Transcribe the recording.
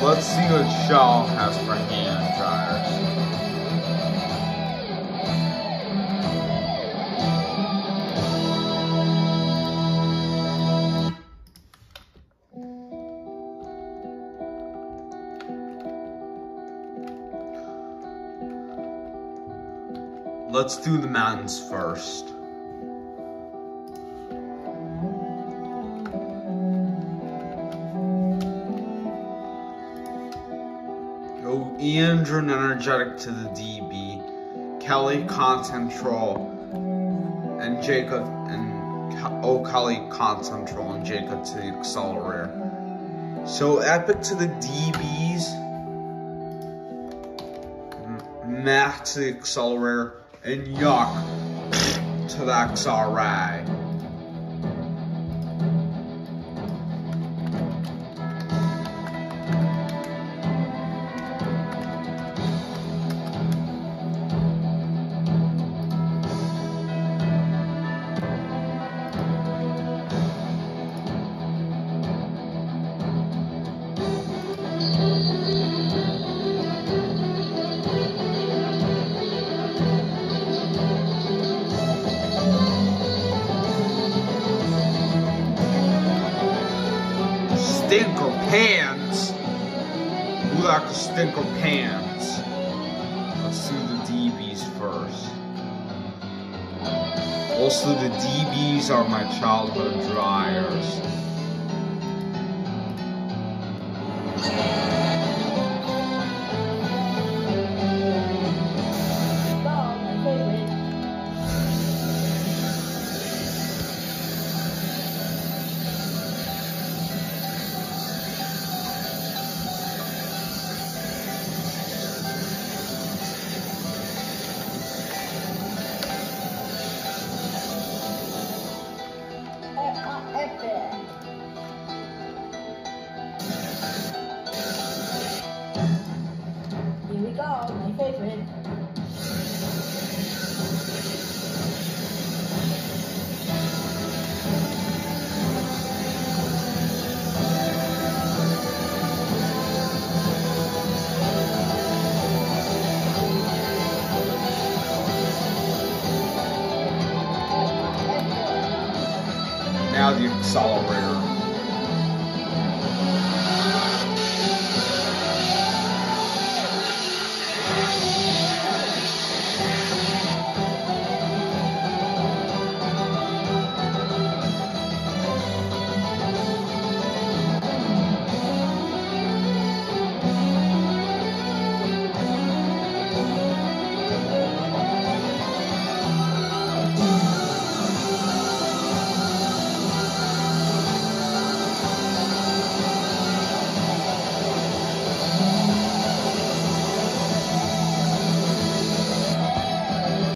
Let's see what Shaw has for hand dryers. Let's do the mountains first. Go Iandrin Energetic to the DB, Kelly Concentrol, and Jacob and oh Kelly Concentrol and Jacob to the Xlerator. So Epic to the DBs, Matt to the Xlerator, and Yuck to the Stinker pants. Who like the stinker pants? Let's do the DBs first. Also, the DBs are my childhood dryers. Now the Xlerator.